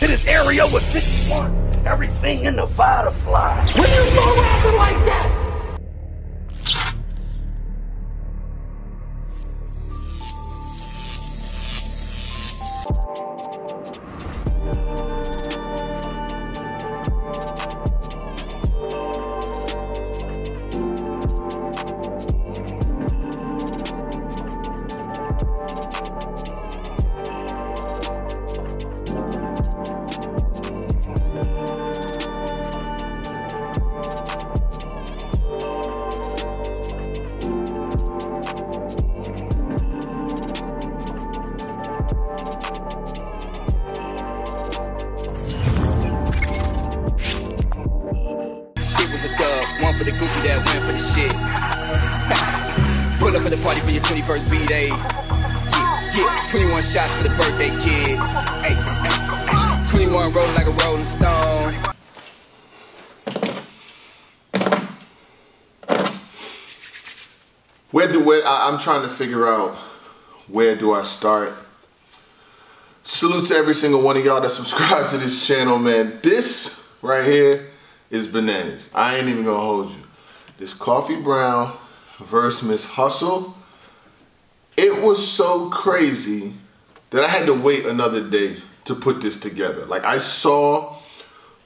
to this area with 51. Everything in Nevada flies. When you go rapping like that, goofy that went for the shit. Pull up for the party for your 21st B-Day. Yeah, yeah, 21 shots for the birthday kid. Hey, hey, hey. 21 roll like a rolling stone. Where do where I, I'm trying to figure out where do I start? Salute to every single one of y'all that subscribe to this channel, man. This right here is bananas. I ain't even gonna hold you. This coffee brown versus Miss Hustle. It was so crazy that I had to wait another day to put this together. Like I saw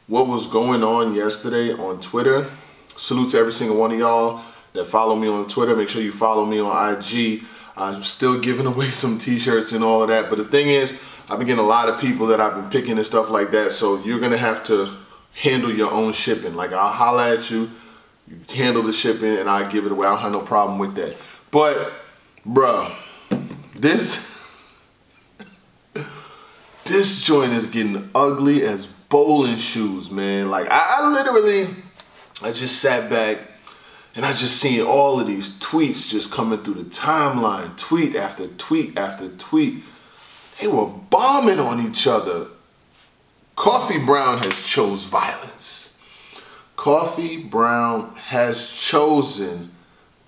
what was going on yesterday on Twitter. Salute to every single one of y'all that follow me on Twitter. Make sure you follow me on IG. I'm still giving away some t-shirts and all of that. But the thing is, I've been getting a lot of people that I've been picking and stuff like that. So you're gonna have to handle your own shipping. Like I'll holla at you, you handle the shipping and I give it away. I don't have no problem with that. But bro, this this joint is getting ugly as bowling shoes, man. Like I, I literally, I just sat back and I just seen all of these tweets just coming through the timeline, tweet after tweet after tweet. They were bombing on each other. Coffee Brown has chose violence. Coffee Brown has chosen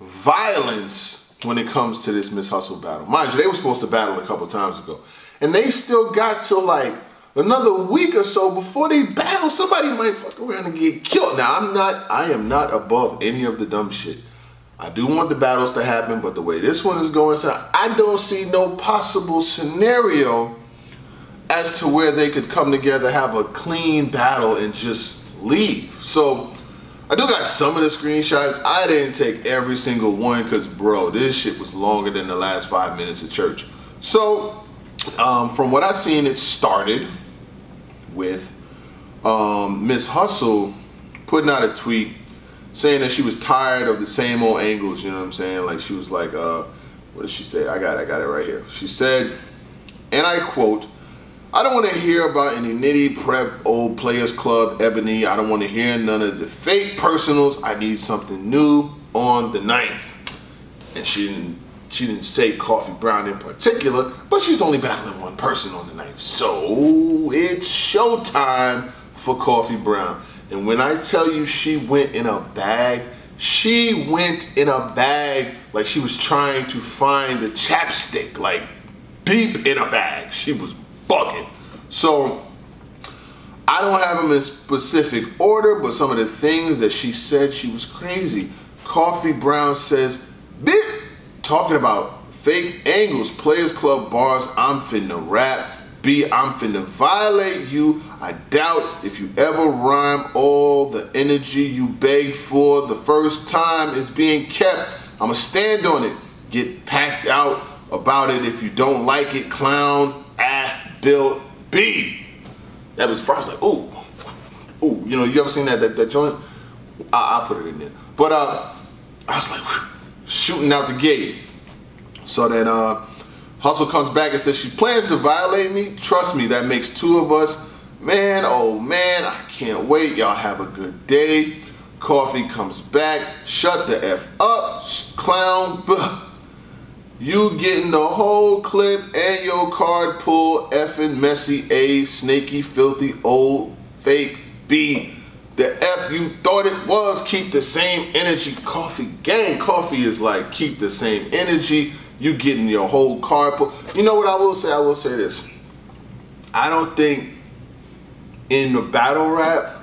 violence when it comes to this Miss Hustle battle. Mind you, they were supposed to battle a couple times ago. And they still got to like another week or so before they battle. Somebody might fuck around and get killed. Now I'm not, I am not above any of the dumb shit. I do want the battles to happen, but the way this one is going, so I don't see no possible scenario as to where they could come together, have a clean battle, and just leave. So I do got some of the screenshots. I didn't take every single one because, bro, this shit was longer than the last five minutes of church. So um, from what I've seen, it started with um, Miss Hustle putting out a tweet saying that she was tired of the same old angles. You know what I'm saying? Like she was like, uh, what did she say? I got, it, I got it right here. She said, and I quote. I don't want to hear about any nitty prep old players club ebony. I don't want to hear none of the fake personals. I need something new on the ninth. And she didn't she didn't say Coffee Brown in particular, but she's only battling one person on the ninth. So it's showtime for Coffee Brown. And when I tell you she went in a bag, she went in a bag like she was trying to find the chapstick, like deep in a bag. She was bugging. So I don't have them in specific order, but some of the things that she said, she was crazy. Coffee Brown says, Bit talking about fake angles, players club bars, I'm finna rap. B, I'm finna violate you. I doubt if you ever rhyme all the energy you begged for the first time is being kept. I'ma stand on it. Get packed out about it if you don't like it, clown. Bill B. That was first like, ooh, ooh. You know, you ever seen that that, that joint? I, will put it in there. But uh, I was like, whew, shooting out the gate. So then uh, Hustle comes back and says she plans to violate me. Trust me, that makes two of us. Man, oh man, I can't wait. Y'all have a good day. Coffee comes back. Shut the F up, clown. You getting the whole clip and your card pull effing messy A, snaky, filthy, old, fake B. The F you thought it was, keep the same energy. Coffee gang, coffee is like keep the same energy. You getting your whole card pull. You know what I will say? I will say this. I don't think in the battle rap,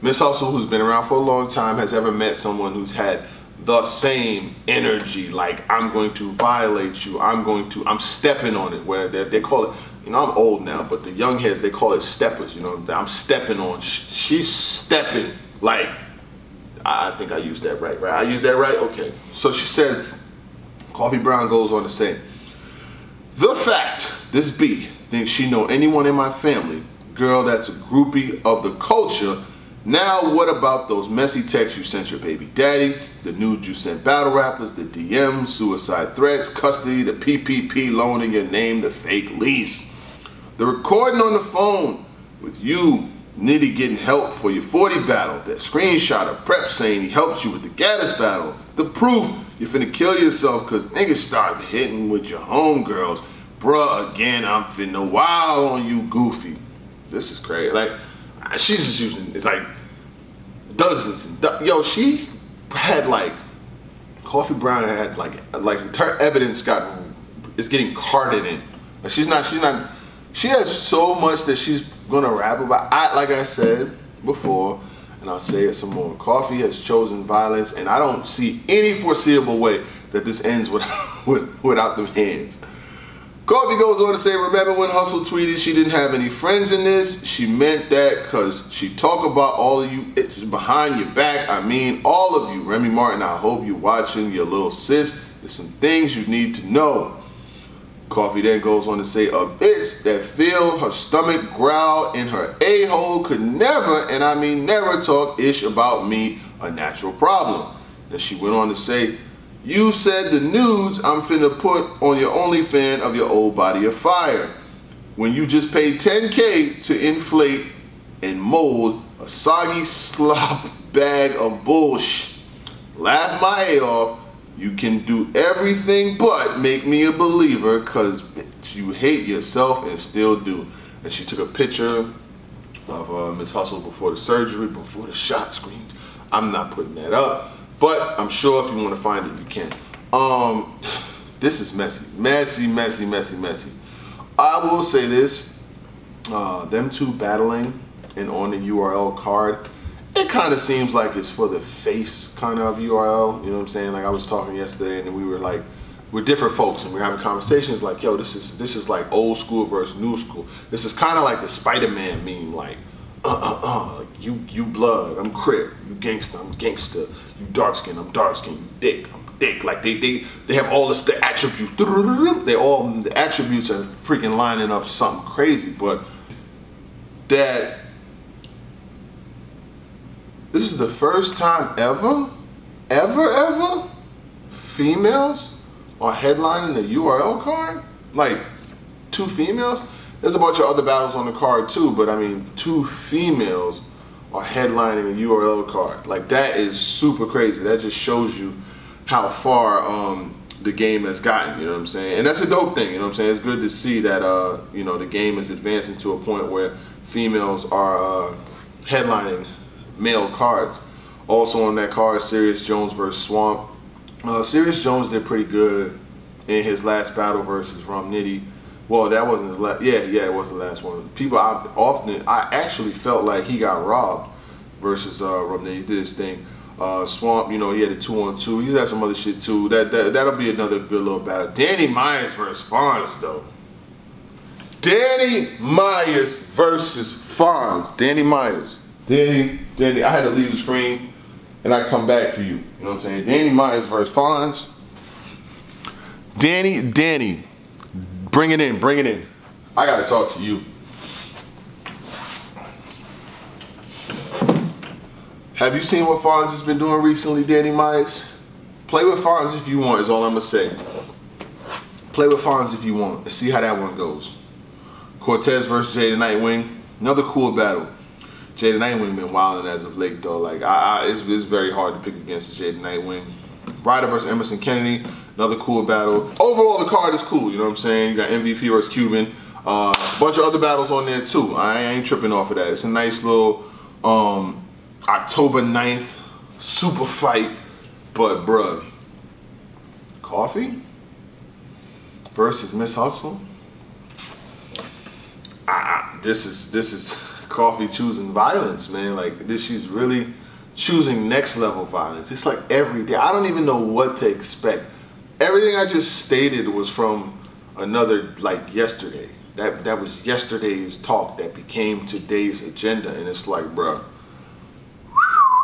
Miss Hustle, who's been around for a long time, has ever met someone who's had the same energy. Like I'm going to violate you. I'm going to. I'm stepping on it. Where they, they call it. You know, I'm old now, but the young heads they call it steppers. You know, I'm stepping on. She's stepping like. I think I used that right, right? I used that right? Okay. So she said, Coffee Brown goes on to say, the fact this B thinks she know anyone in my family, girl that's a groupie of the culture, now what about those messy texts you sent your baby daddy, the nudes you sent battle rappers, the DMs, suicide threats, custody, the PPP loaning your name, the fake lease, the recording on the phone with you Nitty getting help for your 40 battle, that screenshot of Prep saying he helps you with the Gaddis battle, the proof you finna kill yourself cause niggas start hitting with your homegirls. Bruh, again, I'm finna wild on you, Goofy. This is crazy. Like, she's just using, it's like, dozens. Yo, she had like, Coffee Brown had like, like her evidence got, is getting carted in. Like, she's not, she's not, she has so much that she's gonna rap about. I like I said before, and I'll say it some more. Coffee has chosen violence, and I don't see any foreseeable way that this ends without, without them hands. Coffee goes on to say, remember when Hustle tweeted she didn't have any friends in this? She meant that because she talk about all of you behind your back. I mean, all of you. Remy Martin, I hope you're watching your little sis. There's some things you need to know. Coffee then goes on to say, a bitch that feel her stomach growl in her a-hole could never, and I mean never talk ish about me, a natural problem. Then she went on to say, you said the nudes I'm finna put on your OnlyFan of your old body of fire. When you just paid 10K to inflate and mold a soggy slop bag of bullshit. Laugh my A off you can do everything but make me a believer because you hate yourself and still do. And she took a picture of uh, Miss Hustle before the surgery, before the shot screened. I'm not putting that up, but I'm sure if you want to find it, you can. Um, this is messy, messy, messy, messy, messy. I will say this, uh, them two battling and on the URL card, it kind of seems like it's for the face kind of URL. You know what I'm saying? Like I was talking yesterday, and we were like, we're different folks, and we're having conversations like, yo, this is this is like old school versus new school. This is kind of like the Spider-Man meme, like, uh uh uh, you you blood, I'm crip, you gangster, I'm gangster, you dark skin, I'm dark skin, you dick, I'm dick. Like they they they have all this the attributes. They all the attributes are freaking lining up something crazy, but that this is the first time ever, ever, ever, females are headlining the URL card. Like two females. There's a bunch of other battles on the card too, but I mean, two females are headlining a URL card. Like that is super crazy. That just shows you how far um, the game has gotten. You know what I'm saying? And that's a dope thing. You know what I'm saying? It's good to see that uh, you know the game is advancing to a point where females are uh, headlining male cards. Also on that card, Serius Jones versus Swamp. Uh, Serius Jones did pretty good in his last battle versus Rum Nitty. Well, that wasn't his last. Yeah, yeah, it was the last one. People, I often, I actually felt like he got robbed versus uh, Rum Nitty. He did his thing. Uh, Swamp, you know, he had a two on two. He's had some other shit too. That, that that'll be another good little battle. Danny Myers versus Fonz though. Danny Myers versus Fonz. Danny Myers. Danny, Danny, I had to leave the screen and I come back for you. You know what I'm saying? Danny Myers versus Fonz. Danny, Danny, bring it in, bring it in. I gotta talk to you. Have you seen what Fonz has been doing recently, Danny Myers? Play with Fonz if you want, is all I'm gonna say. Play with Fonz if you want and see how that one goes. Cortez versus Jada Nightwing, another cool battle. Jada Nightwing been wilding as of late though. Like I, I it's, it's, very hard to pick against Jada Nightwing. Ryder versus Emerson Kennedy, another cool battle. Overall, the card is cool. You know what I'm saying? You got MVP versus Cuban. A uh, bunch of other battles on there too. I ain't tripping off of that. It's a nice little um, October 9th super fight. But bruh, Coffee versus Miss Hustle. I, this is this is Coffee choosing violence, man. Like this, she's really choosing next level violence. It's like every day. I don't even know what to expect. Everything I just stated was from another like yesterday. That that was yesterday's talk that became today's agenda, and it's like, bruh,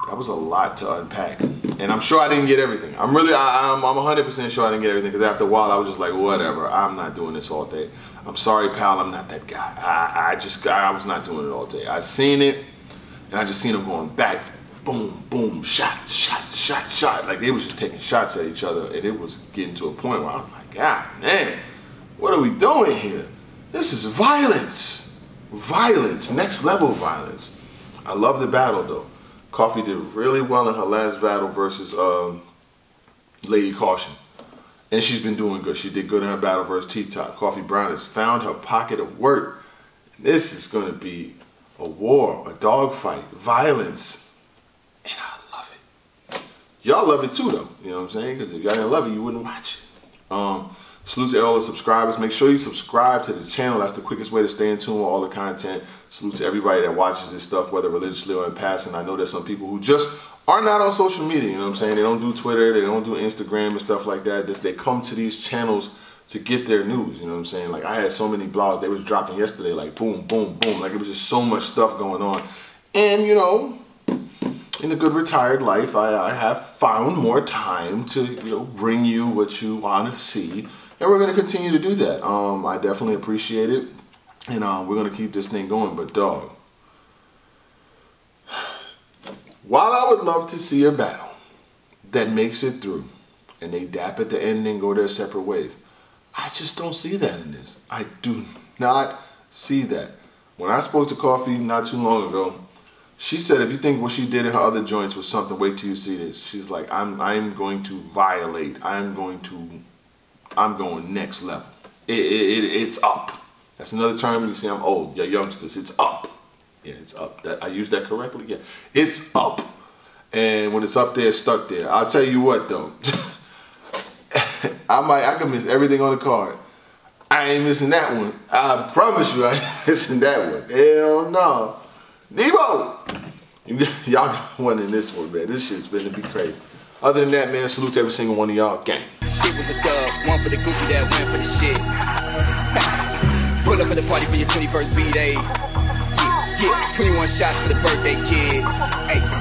that was a lot to unpack. And I'm sure I didn't get everything. I'm really, I, am I'm, I'm 100% sure I didn't get everything because after a while I was just like, whatever, I'm not doing this all day. I'm sorry, pal, I'm not that guy. I, I just, I was not doing it all day. I seen it, and I just seen him going back, boom, boom, shot, shot, shot, shot. Like they was just taking shots at each other, and it was getting to a point where I was like, God, man, what are we doing here? This is violence. Violence, next level violence. I love the battle though. Coffee did really well in her last battle versus um, Lady Caution. And she's been doing good. She did good in her battle versus T-Top. Coffee Brown has found her pocket of work. This is going to be a war, a dogfight, violence. And I love it. Y'all love it too, though. You know what I'm saying? Because if y'all didn't love it, you wouldn't watch it. Um, Salute to all the subscribers. Make sure you subscribe to the channel. That's the quickest way to stay in tune with all the content. Salute to everybody that watches this stuff, whether religiously or in passing. I know there's some people who just are not on social media. You know what I'm saying? They don't do Twitter. They don't do Instagram and stuff like that. They come to these channels to get their news. You know what I'm saying? Like I had so many blogs. They was dropping yesterday. Like boom, boom, boom. Like it was just so much stuff going on. And you know, in a good retired life, I, I have found more time to you know bring you what you want to see and we're going to continue to do that. Um, I definitely appreciate it, and um, we're going to keep this thing going. But dog, while I would love to see a battle that makes it through, and they dap at the end and go their separate ways, I just don't see that in this. I do not see that. When I spoke to Coffee not too long ago, she said if you think what she did in her other joints was something, wait till you see this. She's like, I'm I'm going to violate. I'm going to I'm going next level. It, it, it, it's up. That's another term you see I'm old. Yeah, youngsters, it's up. Yeah, it's up. That, I use that correctly? Yeah. It's up. And when it's up there, it's stuck there. I'll tell you what though. I might I can miss everything on the card. I ain't missing that one. I promise you I ain't missing that one. Hell no. Debo! Y'all got one in this one, man. This shit's gonna be crazy. Other than that, man, salute to every single one of y'all. Gang. Shit was a dub. One for the goofy that went for the shit. Pull up for the party for your 21st B-Day. Yeah, yeah, 21 shots for the birthday kid. Hey.